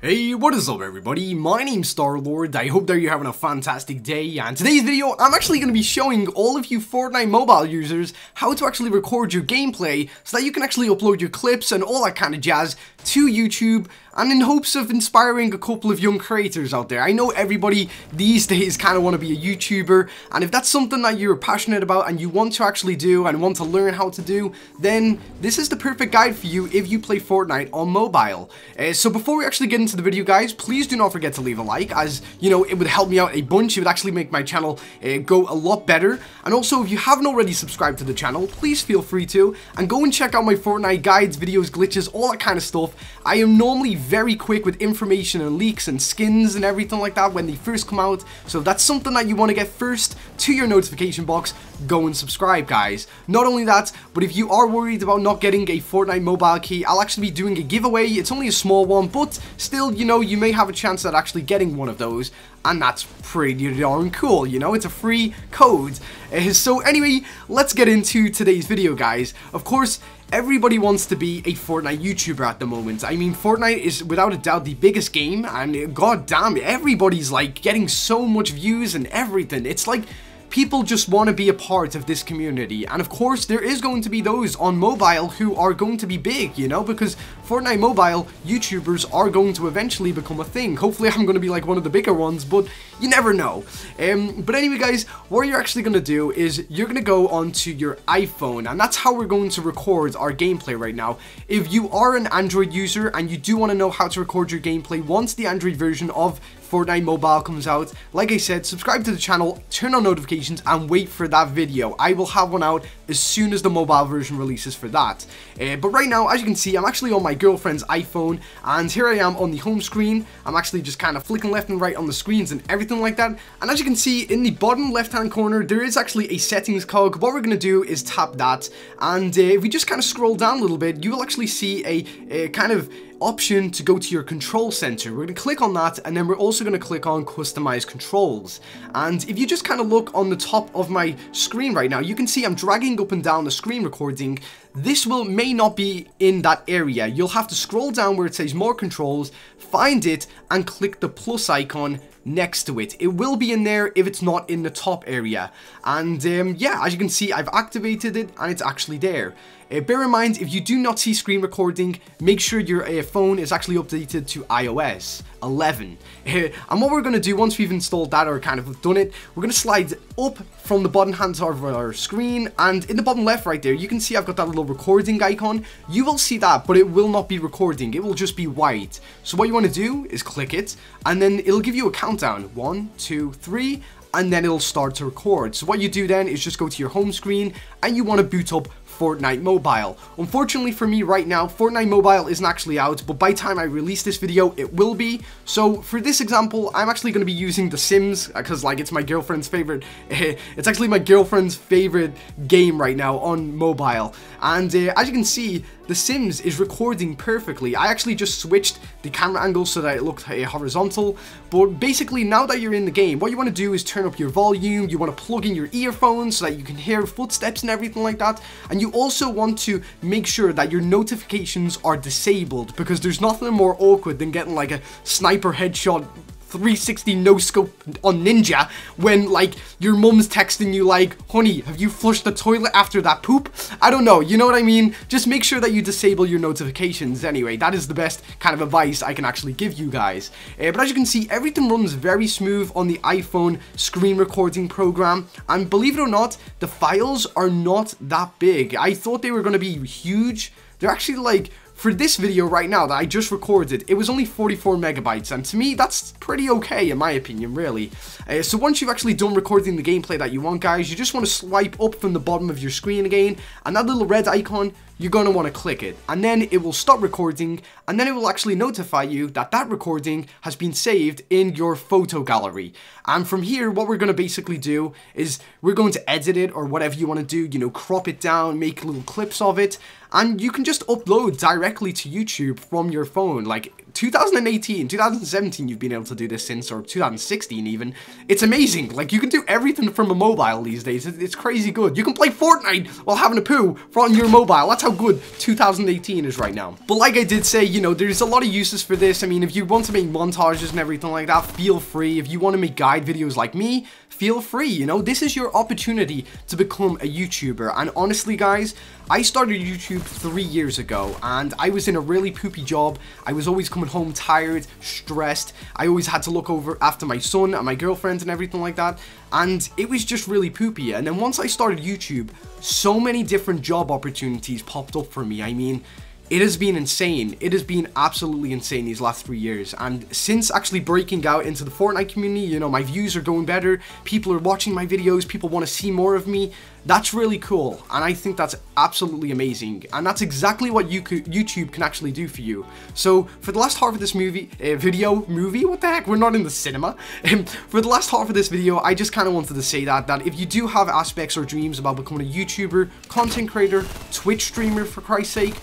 Hey, what is up everybody? My name's Star-Lord, I hope that you're having a fantastic day, and today's video, I'm actually going to be showing all of you Fortnite mobile users how to actually record your gameplay so that you can actually upload your clips and all that kind of jazz to YouTube, and in hopes of inspiring a couple of young creators out there. I know everybody these days kind of want to be a YouTuber, and if that's something that you're passionate about and you want to actually do and want to learn how to do, then this is the perfect guide for you if you play Fortnite on mobile. Uh, so before we actually get into the video guys, please do not forget to leave a like as, you know, it would help me out a bunch. It would actually make my channel uh, go a lot better. And also, if you haven't already subscribed to the channel, please feel free to. And go and check out my Fortnite guides, videos, glitches, all that kind of stuff. I am normally very quick with information and leaks and skins and everything like that when they first come out. So if that's something that you want to get first to your notification box, go and subscribe guys. Not only that, but if you are worried about not getting a Fortnite mobile key, I'll actually be doing a giveaway. It's only a small one, but still, you know, you may have a chance at actually getting one of those. And that's pretty darn cool, you know, it's a free code. Uh, so anyway, let's get into today's video, guys. Of course, everybody wants to be a Fortnite YouTuber at the moment. I mean, Fortnite is without a doubt the biggest game, and god damn, everybody's like getting so much views and everything. It's like people just want to be a part of this community. And of course, there is going to be those on mobile who are going to be big, you know, because Fortnite Mobile YouTubers are going to eventually become a thing. Hopefully, I'm going to be like one of the bigger ones, but you never know. Um, but anyway, guys, what you're actually going to do is you're going to go onto your iPhone, and that's how we're going to record our gameplay right now. If you are an Android user and you do want to know how to record your gameplay once the Android version of Fortnite Mobile comes out. Like I said, subscribe to the channel, turn on notifications, and wait for that video. I will have one out as soon as the mobile version releases for that. Uh, but right now, as you can see, I'm actually on my girlfriend's iPhone, and here I am on the home screen. I'm actually just kind of flicking left and right on the screens and everything like that. And as you can see, in the bottom left-hand corner, there is actually a settings cog. What we're going to do is tap that, and uh, if we just kind of scroll down a little bit, you will actually see a, a kind of option to go to your control center. We're going to click on that and then we're also going to click on customize controls. And if you just kind of look on the top of my screen right now, you can see I'm dragging up and down the screen recording. This will may not be in that area. You'll have to scroll down where it says more controls, find it and click the plus icon next to it. It will be in there if it's not in the top area. And um, yeah, as you can see, I've activated it and it's actually there. Uh, bear in mind, if you do not see screen recording, make sure your uh, phone is actually updated to iOS 11. Uh, and what we're going to do once we've installed that or kind of done it, we're going to slide up from the bottom hand of our screen and in the bottom left right there, you can see I've got that little recording icon. You will see that, but it will not be recording. It will just be white. So what you want to do is click it and then it'll give you a countdown. One, two, three, and then it'll start to record. So what you do then is just go to your home screen and you want to boot up Fortnite Mobile. Unfortunately for me right now, Fortnite Mobile isn't actually out, but by the time I release this video, it will be. So for this example, I'm actually going to be using The Sims, because like it's my girlfriend's favorite, it's actually my girlfriend's favorite game right now on mobile. And uh, as you can see, the Sims is recording perfectly. I actually just switched the camera angle so that it looked uh, horizontal. But basically, now that you're in the game, what you want to do is turn up your volume. You want to plug in your earphones so that you can hear footsteps and everything like that. And you also want to make sure that your notifications are disabled because there's nothing more awkward than getting like a sniper headshot 360 no scope on Ninja when like your mom's texting you like, honey, have you flushed the toilet after that poop? I don't know, you know what I mean? Just make sure that you disable your notifications anyway. That is the best kind of advice I can actually give you guys. Uh, but as you can see, everything runs very smooth on the iPhone screen recording program. And believe it or not, the files are not that big. I thought they were going to be huge. They're actually like for this video right now that I just recorded, it was only 44 megabytes, and to me, that's pretty okay in my opinion, really. Uh, so once you've actually done recording the gameplay that you want, guys, you just want to swipe up from the bottom of your screen again, and that little red icon, you're going to want to click it and then it will stop recording and then it will actually notify you that that recording has been saved in your photo gallery. And from here what we're going to basically do is we're going to edit it or whatever you want to do you know crop it down make little clips of it and you can just upload directly to YouTube from your phone like 2018, 2017 you've been able to do this since, or 2016 even. It's amazing. Like, you can do everything from a mobile these days. It's crazy good. You can play Fortnite while having a poo on your mobile. That's how good 2018 is right now. But like I did say, you know, there's a lot of uses for this. I mean, if you want to make montages and everything like that, feel free. If you want to make guide videos like me, feel free, you know, this is your opportunity to become a YouTuber. And honestly, guys, I started YouTube three years ago and I was in a really poopy job. I was always coming home tired, stressed. I always had to look over after my son and my girlfriend and everything like that. And it was just really poopy. And then once I started YouTube, so many different job opportunities popped up for me. I mean, it has been insane. It has been absolutely insane these last three years. And since actually breaking out into the Fortnite community, you know, my views are going better. People are watching my videos. People want to see more of me. That's really cool. And I think that's absolutely amazing. And that's exactly what you could, YouTube can actually do for you. So for the last half of this movie, uh, video, movie, what the heck? We're not in the cinema. For the last half of this video, I just kind of wanted to say that, that if you do have aspects or dreams about becoming a YouTuber, content creator, Twitch streamer, for Christ's sake,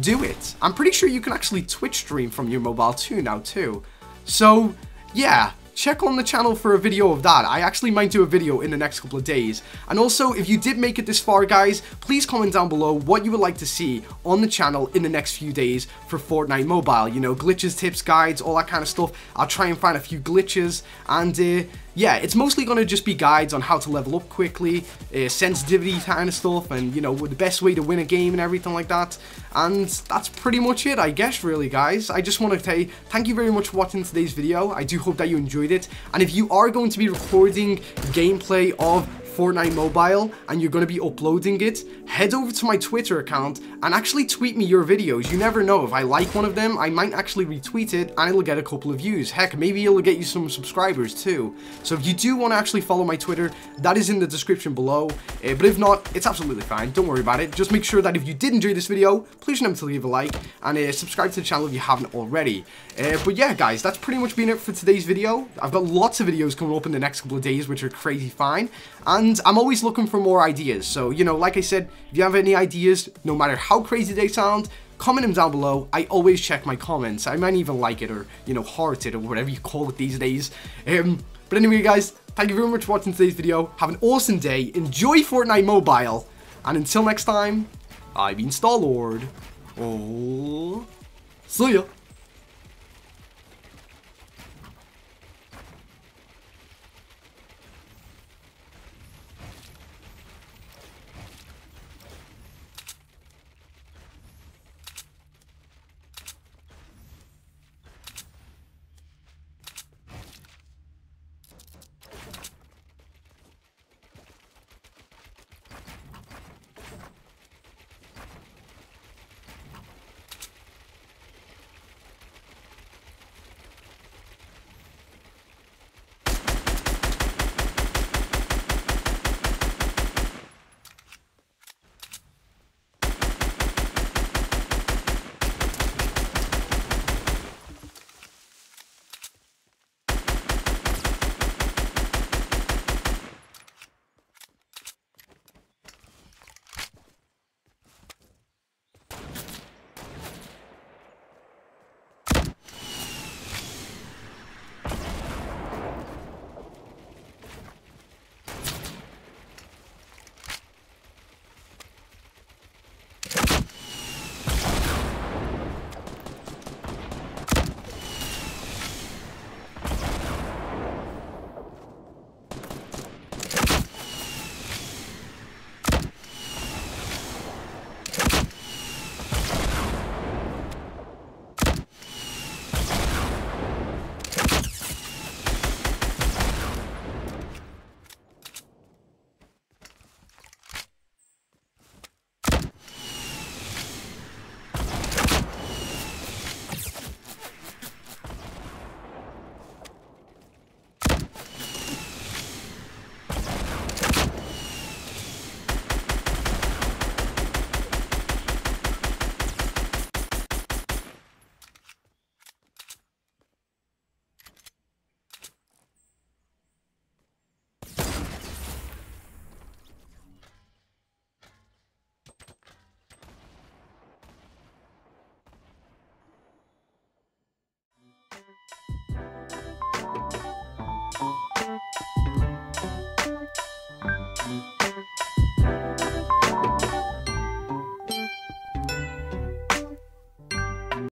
do it. I'm pretty sure you can actually Twitch stream from your mobile too now too. So, yeah, check on the channel for a video of that. I actually might do a video in the next couple of days. And also, if you did make it this far, guys, please comment down below what you would like to see on the channel in the next few days for Fortnite Mobile. You know, glitches, tips, guides, all that kind of stuff. I'll try and find a few glitches. And, uh, yeah, it's mostly going to just be guides on how to level up quickly, uh, sensitivity kind of stuff, and, you know, the best way to win a game and everything like that. And that's pretty much it, I guess, really, guys. I just want to say thank you very much for watching today's video. I do hope that you enjoyed it. And if you are going to be recording gameplay of Fortnite Mobile and you're going to be uploading it, head over to my Twitter account and actually tweet me your videos. You never know, if I like one of them, I might actually retweet it and it'll get a couple of views. Heck, maybe it'll get you some subscribers too. So if you do want to actually follow my Twitter, that is in the description below. Uh, but if not, it's absolutely fine. Don't worry about it. Just make sure that if you did enjoy this video, please remember to leave a like and uh, subscribe to the channel if you haven't already. Uh, but yeah, guys, that's pretty much been it for today's video. I've got lots of videos coming up in the next couple of days, which are crazy fine. And I'm always looking for more ideas. So, you know, like I said, if you have any ideas, no matter how crazy they sound, comment them down below. I always check my comments. I might even like it or, you know, heart it or whatever you call it these days. Um, but anyway, guys, thank you very much for watching today's video. Have an awesome day. Enjoy Fortnite Mobile. And until next time, I've been Star-Lord. Oh, see ya.